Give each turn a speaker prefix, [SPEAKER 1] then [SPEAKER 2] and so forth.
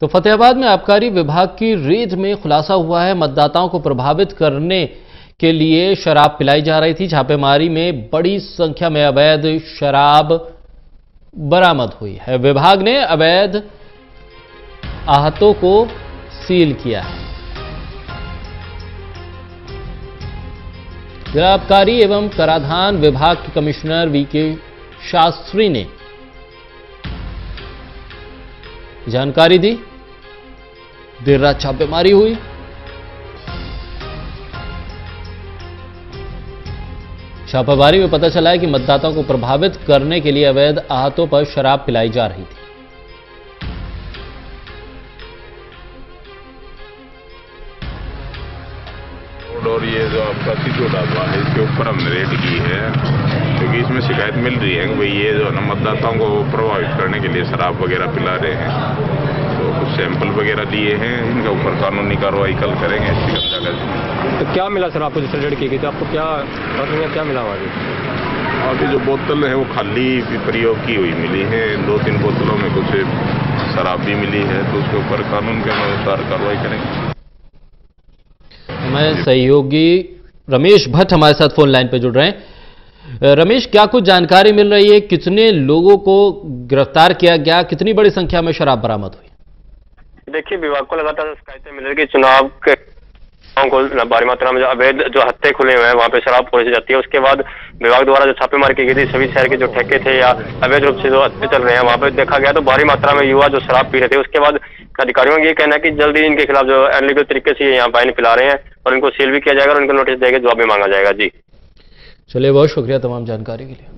[SPEAKER 1] तो फतेहाबाद में आबकारी विभाग की रेड में खुलासा हुआ है। मतदाताओं को प्रभावित करने के लिए शराब पिलाई जा रही थी। छापेमारी में बड़ी संख्या में अवैध शराब बरामद हुई है। विभाग ने अवैध आहतों को सील किया है। जिला आबकारी एवं कराधान विभाग के कमिश्नर वी के शास्त्री ने जानकारी दी। देर रात छापेमारी हुई। छापेमारी में पता चला है कि मतदाताओं को प्रभावित करने के लिए अवैध आहतों पर शराब पिलाई जा रही थी।
[SPEAKER 2] और ये जो आपका सीधो ढाबा है, इसके ऊपर हमने रेड की है। क्योंकि इसमें शिकायत मिल रही है कि भाई ये जो है ना मतदाताओं को प्रभावित करने के लिए शराब वगैरह पिला रहे हैं। तो कुछ सैंपल वगैरह लिए हैं इनके ऊपर कानूनी कार्रवाई कल करेंगे शिकंजा का
[SPEAKER 3] तो क्या मिला सर आपको जिस रेड की? गई तो आपको क्या क्या मिला हुआ
[SPEAKER 2] अभी जो बोतल है वो खाली प्रयोग की हुई मिली है। दो तीन बोतलों में कुछ शराब भी मिली है तो उसके ऊपर कानून के अनुसार कार्रवाई करेंगे।
[SPEAKER 1] मैं सहयोगी रमेश भट्ट हमारे साथ फ़ोन लाइन पर जुड़ रहे हैं। रमेश, क्या कुछ जानकारी मिल रही है? कितने लोगों को गिरफ़्तार किया गया? कितनी बड़ी संख्या में शराब बरामद हुई?
[SPEAKER 3] देखिए, विभाग को लगातार शिकायतें मिल रही चुनाव के को भारी मात्रा में जो अवैध जो हत्थे खुले हुए हैं, वहाँ पे शराब पहुँच जाती है। उसके बाद विभाग द्वारा जो छापेमारी की गई थी, सभी शहर के जो ठेके थे या अवैध रूप से जो हत्थे चल रहे हैं, वहाँ पे देखा गया तो भारी मात्रा में युवा जो शराब पी रहे थे, उसके बाद अधिकारियों का ये कहना है कि जल्दी इनके खिलाफ जो अनलीगल तरीके से यहाँ वाइन पिला रहे हैं और इनको सील भी किया जाएगा और इनको नोटिस देकर जवाब भी मांगा जाएगा। जी।
[SPEAKER 1] चलिए बहुत शुक्रिया तमाम जानकारी के लिए।